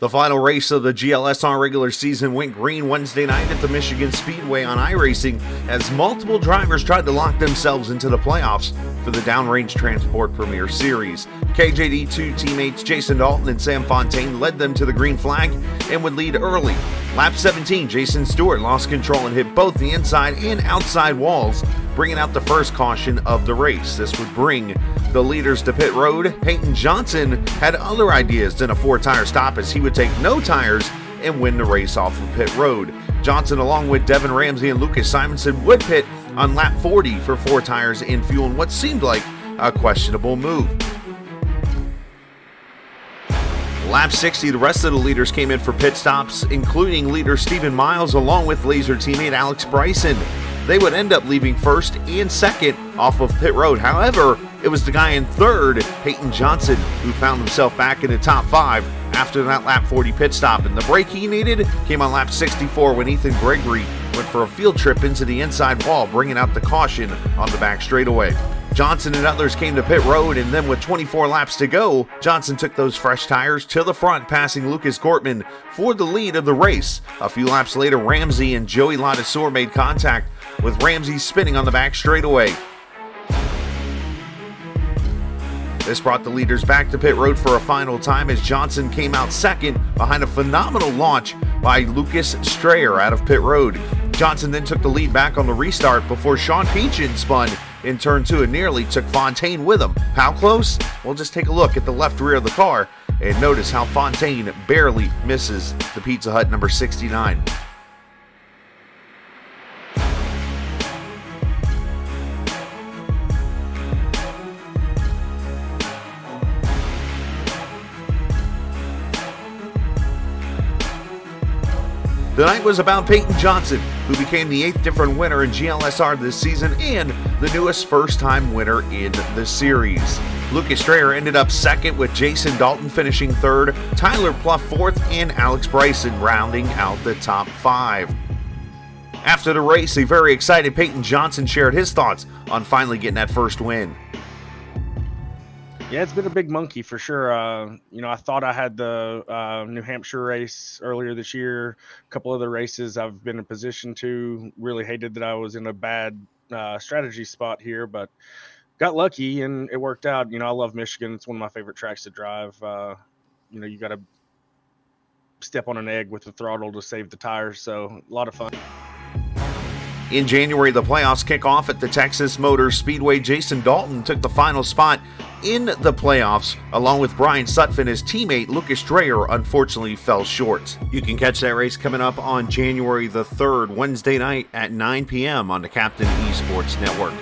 The final race of the GLSR regular season went green Wednesday night at the Michigan Speedway on iRacing as multiple drivers tried to lock themselves into the playoffs for the Downrange Transport Premier Series. KJD2 teammates Jason Dalton and Sam Fontaine led them to the green flag and would lead early. Lap 17, Jason Stewart lost control and hit both the inside and outside walls, bringing out the first caution of the race. This would bring the leaders to pit road. Payton Johnson had other ideas than a four tire stop as he would take no tires and win the race off of pit road. Johnson, along with Devin Ramsey and Lucas Simonson, would pit on lap 40 for four tires and fuel in what seemed like a questionable move. Lap 60, the rest of the leaders came in for pit stops, including leader Stephen Miles along with Laser teammate Alex Bryson. They would end up leaving first and second off of pit road. However, it was the guy in third, Payton Johnson, who found himself back in the top five after that lap 40 pit stop. And the break he needed came on lap 64 when Ethan Gregory went for a field trip into the inside wall, bringing out the caution on the back straightaway. Johnson and others came to pit road, and then with 24 laps to go, Johnson took those fresh tires to the front, passing Lucas Gortman for the lead of the race. A few laps later, Ramsey and Joey Ladisor made contact, with Ramsey spinning on the back straightaway. This brought the leaders back to pit road for a final time as Johnson came out second behind a phenomenal launch by Lucas Strayer out of pit road. Johnson then took the lead back on the restart before Sean Peachin spun in turn two and nearly took Fontaine with him. How close? We'll just take a look at the left rear of the car and notice how Fontaine barely misses the Pizza Hut number 69. The night was about Payton Johnson, who became the eighth different winner in GLSR this season and the newest first time winner in the series. Lucas Strayer ended up second with Jason Dalton finishing third, Tyler Pluff fourth, and Alex Bryson rounding out the top five. After the race, a very excited Payton Johnson shared his thoughts on finally getting that first win. Yeah, it's been a big monkey for sure. Uh, you know, I thought I had the uh, New Hampshire race earlier this year. A couple other races I've been in position to. Really hated that I was in a bad uh, strategy spot here, but got lucky and it worked out. You know, I love Michigan. It's one of my favorite tracks to drive. Uh, you know, you got to step on an egg with the throttle to save the tires. So a lot of fun. In January, the playoffs kick off at the Texas Motor Speedway. Jason Dalton took the final spot in the playoffs, along with Brian Sutphin. His teammate Lucas Strayer unfortunately fell short. You can catch that race coming up on January the 3rd, Wednesday night at 9 p.m. on the Captain Esports Network.